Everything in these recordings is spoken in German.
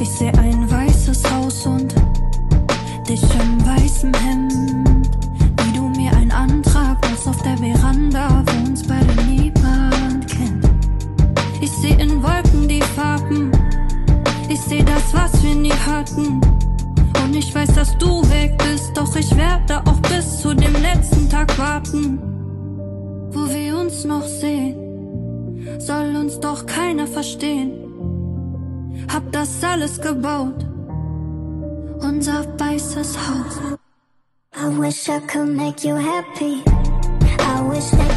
Ich seh ein weißes Haus und dich im weißen Hemd, wie du mir einen Antrag machst auf der Veranda, wo uns beide niemand kennt. Ich seh in Wolken die Farben, ich seh das, was wir nie hatten. Und ich weiß, dass du weg bist, doch ich werde auch bis zu dem letzten Tag warten, wo wir uns noch sehen. Soll uns doch keiner verstehen. Hab das alles gebaut, unser weißes Haus. I wish I could make you happy. I wish that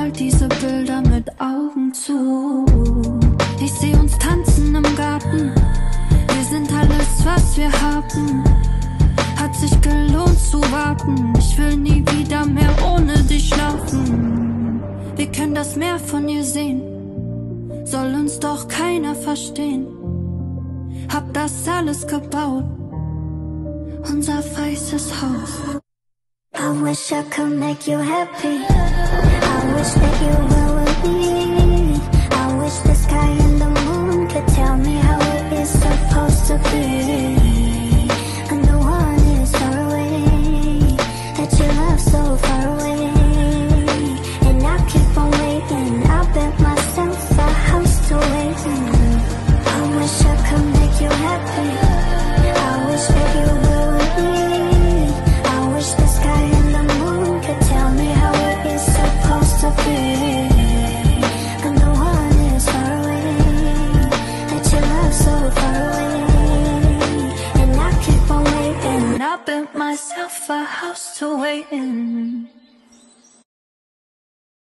mal diese Bilder mit Augen zu. Ich seh uns tanzen im Garten, wir sind alles, was wir haben. Hat sich gelohnt zu warten, ich will nie wieder mehr ohne dich schlafen. Wir können das Meer von ihr sehen, soll uns doch keiner verstehen. Hab das alles gebaut, unser weißes Haus. I wish I could make you happy. I wish that you built myself a house to wait in.